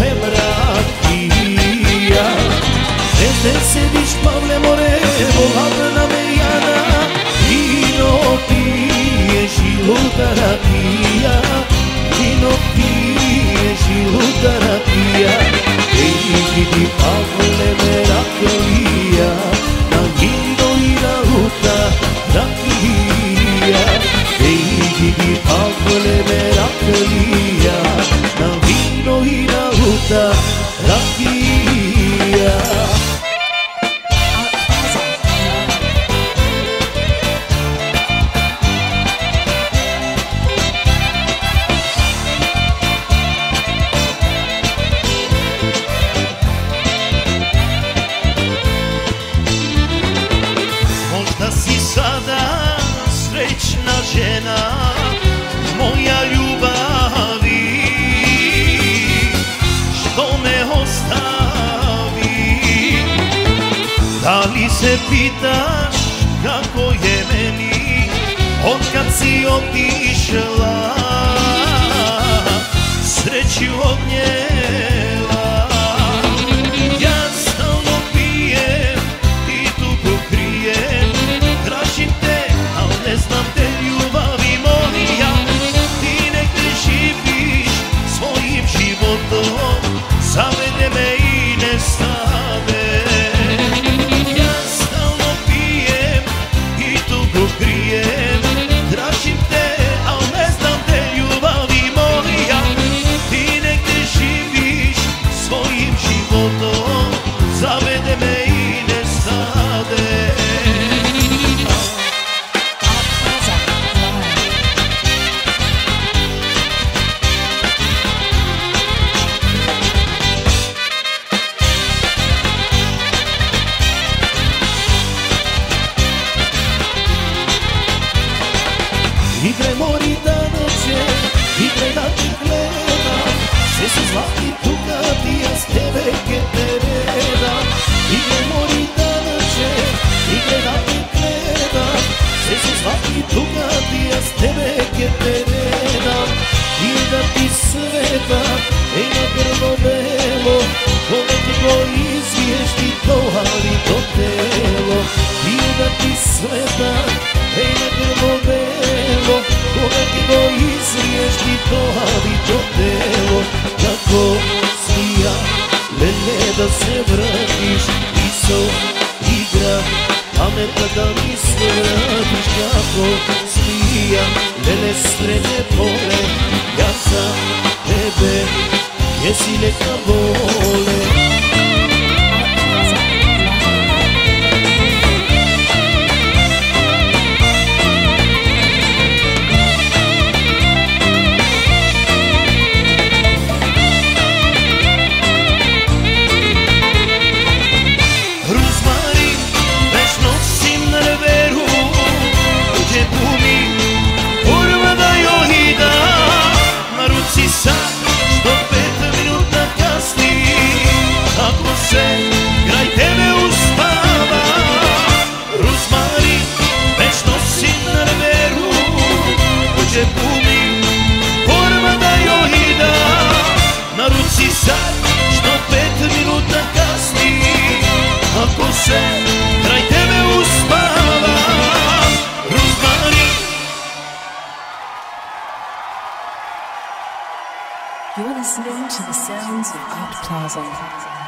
hemrakija Zvezde sediš Pavle more, volavna mejana Vino pije žiluta rapija Vino pije žiluta rapija Ej, vidi Pavle Da li se pitaš kako je meni Od kad si otišla? Sreću odnijela Igre mori da noće, igre da ti gledam Sve su zlatni tukati, ja s tebe ke teredam Igre mori da noće, igre da ti gledam Sve su zlatni tukati, ja s tebe ke Kome ti go izvješti to, ali to telo Kako smija, mene da se vratiš. Iso igra, a me kada mi se vratiš. Kako smija, mene strene pole Ja za tebe, jesi neka vole listening to the sounds of Art Plaza.